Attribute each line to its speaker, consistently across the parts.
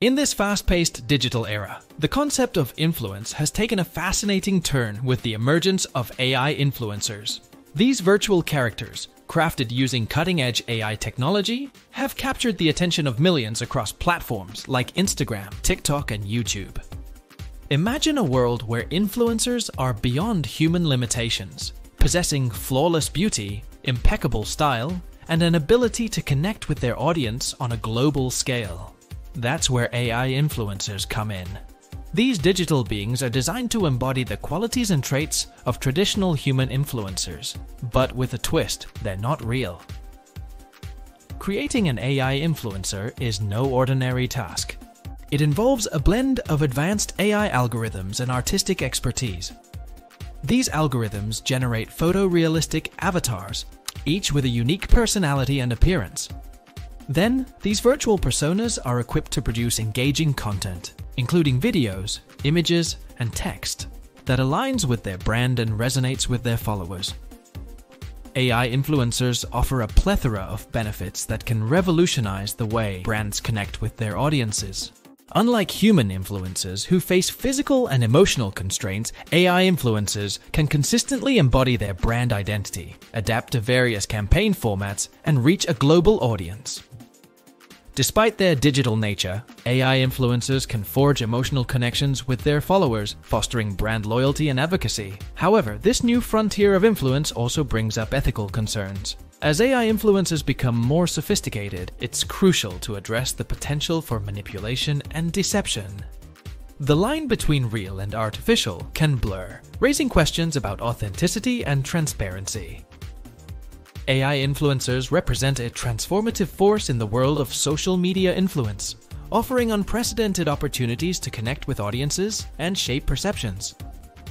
Speaker 1: In this fast paced digital era, the concept of influence has taken a fascinating turn with the emergence of AI influencers. These virtual characters, crafted using cutting edge AI technology, have captured the attention of millions across platforms like Instagram, TikTok, and YouTube. Imagine a world where influencers are beyond human limitations, possessing flawless beauty, impeccable style, and an ability to connect with their audience on a global scale. That's where AI influencers come in. These digital beings are designed to embody the qualities and traits of traditional human influencers, but with a twist, they're not real. Creating an AI influencer is no ordinary task. It involves a blend of advanced AI algorithms and artistic expertise. These algorithms generate photorealistic avatars, each with a unique personality and appearance. Then, these virtual personas are equipped to produce engaging content, including videos, images, and text that aligns with their brand and resonates with their followers. AI influencers offer a plethora of benefits that can revolutionize the way brands connect with their audiences. Unlike human influencers who face physical and emotional constraints, AI influencers can consistently embody their brand identity, adapt to various campaign formats, and reach a global audience. Despite their digital nature, AI influencers can forge emotional connections with their followers, fostering brand loyalty and advocacy. However, this new frontier of influence also brings up ethical concerns. As AI influencers become more sophisticated, it's crucial to address the potential for manipulation and deception. The line between real and artificial can blur, raising questions about authenticity and transparency. AI influencers represent a transformative force in the world of social media influence, offering unprecedented opportunities to connect with audiences and shape perceptions.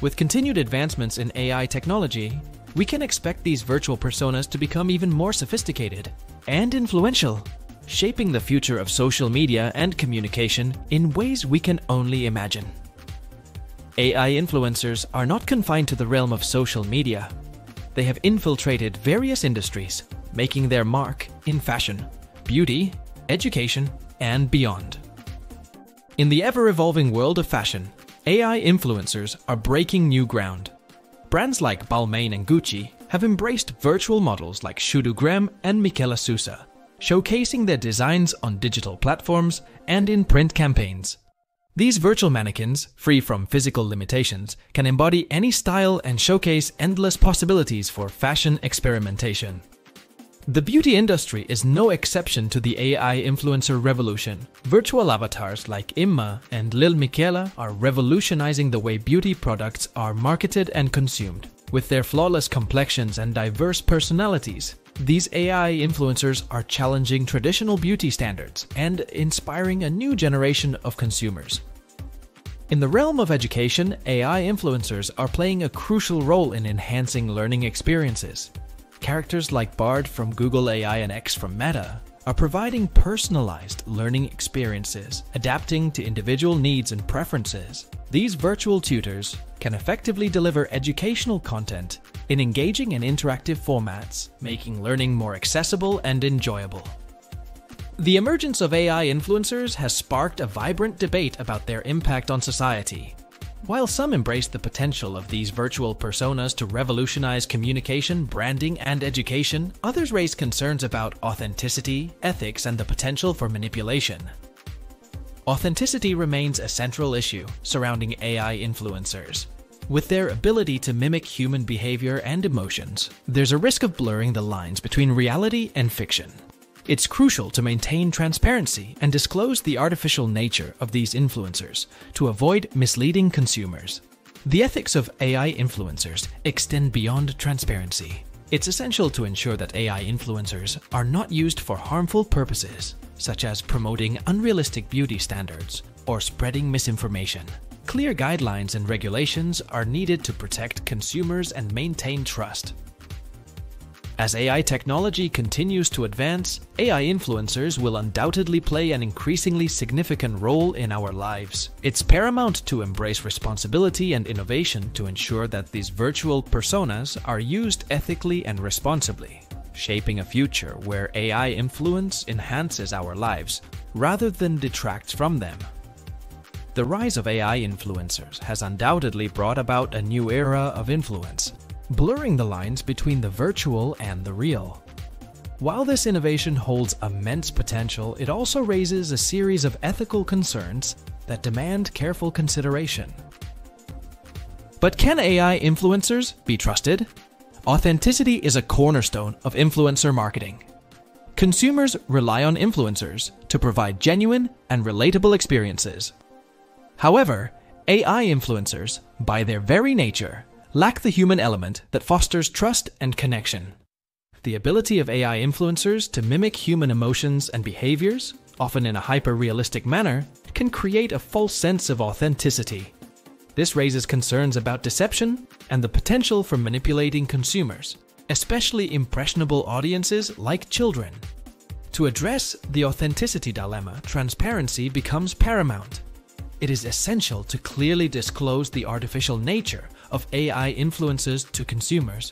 Speaker 1: With continued advancements in AI technology, we can expect these virtual personas to become even more sophisticated and influential, shaping the future of social media and communication in ways we can only imagine. AI influencers are not confined to the realm of social media they have infiltrated various industries, making their mark in fashion, beauty, education, and beyond. In the ever evolving world of fashion, AI influencers are breaking new ground. Brands like Balmain and Gucci have embraced virtual models like Shudu Graham and Michela Sousa, showcasing their designs on digital platforms and in print campaigns. These virtual mannequins, free from physical limitations, can embody any style and showcase endless possibilities for fashion experimentation. The beauty industry is no exception to the AI influencer revolution. Virtual avatars like Imma and Lil Miquela are revolutionizing the way beauty products are marketed and consumed. With their flawless complexions and diverse personalities, these AI influencers are challenging traditional beauty standards and inspiring a new generation of consumers. In the realm of education, AI influencers are playing a crucial role in enhancing learning experiences. Characters like Bard from Google AI and X from Meta are providing personalized learning experiences, adapting to individual needs and preferences. These virtual tutors can effectively deliver educational content in engaging and interactive formats, making learning more accessible and enjoyable. The emergence of AI influencers has sparked a vibrant debate about their impact on society. While some embrace the potential of these virtual personas to revolutionize communication, branding, and education, others raise concerns about authenticity, ethics, and the potential for manipulation. Authenticity remains a central issue surrounding AI influencers. With their ability to mimic human behavior and emotions, there's a risk of blurring the lines between reality and fiction. It's crucial to maintain transparency and disclose the artificial nature of these influencers to avoid misleading consumers. The ethics of AI influencers extend beyond transparency. It's essential to ensure that AI influencers are not used for harmful purposes, such as promoting unrealistic beauty standards or spreading misinformation. Clear guidelines and regulations are needed to protect consumers and maintain trust. As AI technology continues to advance, AI influencers will undoubtedly play an increasingly significant role in our lives. It's paramount to embrace responsibility and innovation to ensure that these virtual personas are used ethically and responsibly. Shaping a future where AI influence enhances our lives rather than detracts from them. The rise of AI influencers has undoubtedly brought about a new era of influence, blurring the lines between the virtual and the real. While this innovation holds immense potential, it also raises a series of ethical concerns that demand careful consideration. But can AI influencers be trusted? Authenticity is a cornerstone of influencer marketing. Consumers rely on influencers to provide genuine and relatable experiences. However, AI influencers, by their very nature, lack the human element that fosters trust and connection. The ability of AI influencers to mimic human emotions and behaviors, often in a hyper realistic manner, can create a false sense of authenticity. This raises concerns about deception and the potential for manipulating consumers, especially impressionable audiences like children. To address the authenticity dilemma, transparency becomes paramount. It is essential to clearly disclose the artificial nature of AI influences to consumers.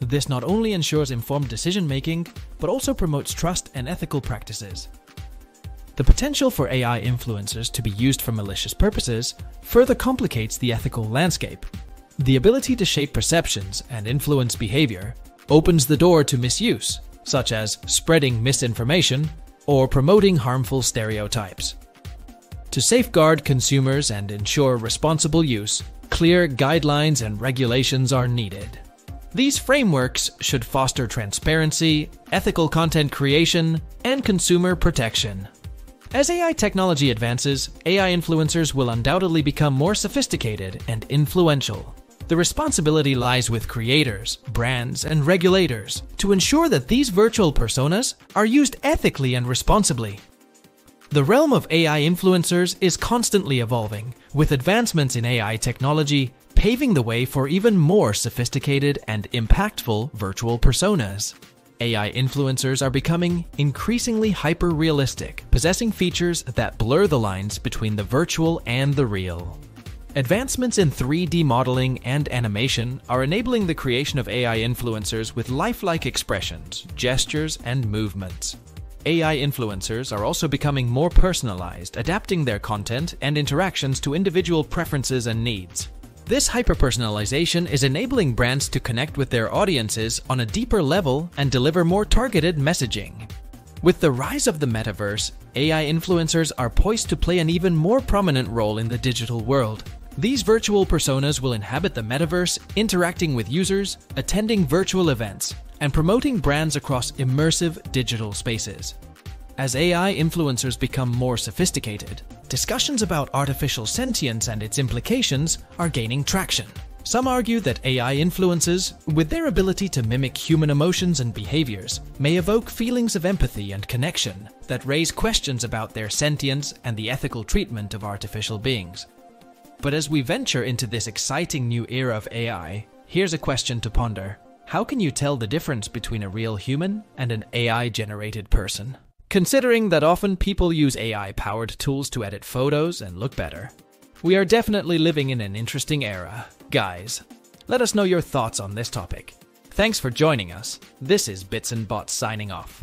Speaker 1: This not only ensures informed decision making, but also promotes trust and ethical practices. The potential for AI influencers to be used for malicious purposes further complicates the ethical landscape. The ability to shape perceptions and influence behavior opens the door to misuse, such as spreading misinformation or promoting harmful stereotypes. To safeguard consumers and ensure responsible use, clear guidelines and regulations are needed. These frameworks should foster transparency, ethical content creation, and consumer protection. As AI technology advances, AI influencers will undoubtedly become more sophisticated and influential. The responsibility lies with creators, brands, and regulators to ensure that these virtual personas are used ethically and responsibly. The realm of AI influencers is constantly evolving, with advancements in AI technology paving the way for even more sophisticated and impactful virtual personas. AI influencers are becoming increasingly hyper realistic, possessing features that blur the lines between the virtual and the real. Advancements in 3D modeling and animation are enabling the creation of AI influencers with lifelike expressions, gestures, and movements. AI influencers are also becoming more personalized, adapting their content and interactions to individual preferences and needs. This hyperpersonalization is enabling brands to connect with their audiences on a deeper level and deliver more targeted messaging. With the rise of the metaverse, AI influencers are poised to play an even more prominent role in the digital world. These virtual personas will inhabit the metaverse, interacting with users, attending virtual events, and promoting brands across immersive digital spaces. As AI influencers become more sophisticated, discussions about artificial sentience and its implications are gaining traction. Some argue that AI influences, with their ability to mimic human emotions and behaviors, may evoke feelings of empathy and connection that raise questions about their sentience and the ethical treatment of artificial beings. But as we venture into this exciting new era of AI, here's a question to ponder. How can you tell the difference between a real human and an AI generated person? Considering that often people use AI powered tools to edit photos and look better, we are definitely living in an interesting era. Guys, let us know your thoughts on this topic. Thanks for joining us. This is Bits and Bots signing off.